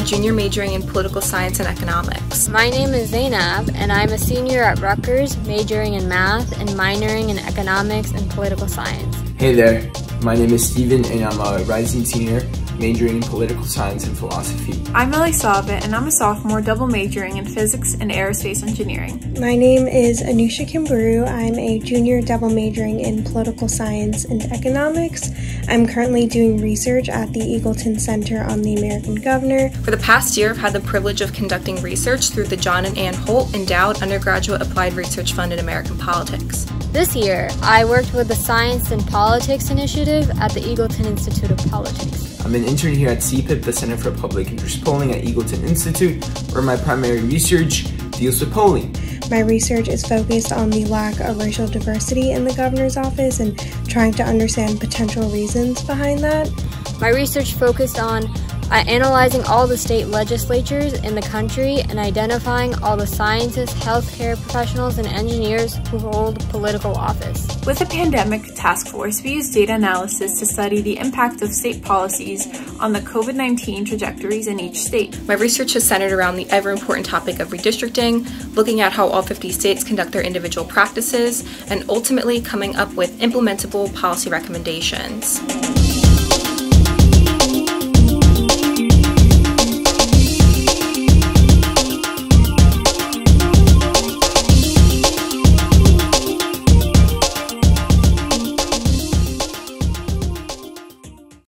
junior majoring in political science and economics. My name is Zainab, and I'm a senior at Rutgers, majoring in math and minoring in economics and political science. Hey there, my name is Steven, and I'm a rising senior majoring in political science and philosophy. I'm Ellie Sabit, and I'm a sophomore double majoring in physics and aerospace engineering. My name is Anusha Kimburu. I'm a junior double majoring in political science and economics. I'm currently doing research at the Eagleton Center on the American Governor. For the past year, I've had the privilege of conducting research through the John and Ann Holt Endowed Undergraduate Applied Research Fund in American Politics. This year, I worked with the Science and Politics Initiative at the Eagleton Institute of Politics. I'm an intern here at CPIP, the Center for Public Interest Polling at Eagleton Institute, where my primary research deals with polling. My research is focused on the lack of racial diversity in the governor's office and trying to understand potential reasons behind that. My research focused on uh, analyzing all the state legislatures in the country and identifying all the scientists, healthcare professionals, and engineers who hold political office. With the Pandemic Task Force, we use data analysis to study the impact of state policies on the COVID 19 trajectories in each state. My research has centered around the ever important topic of redistricting, looking at how all 50 states conduct their individual practices, and ultimately coming up with implementable policy recommendations.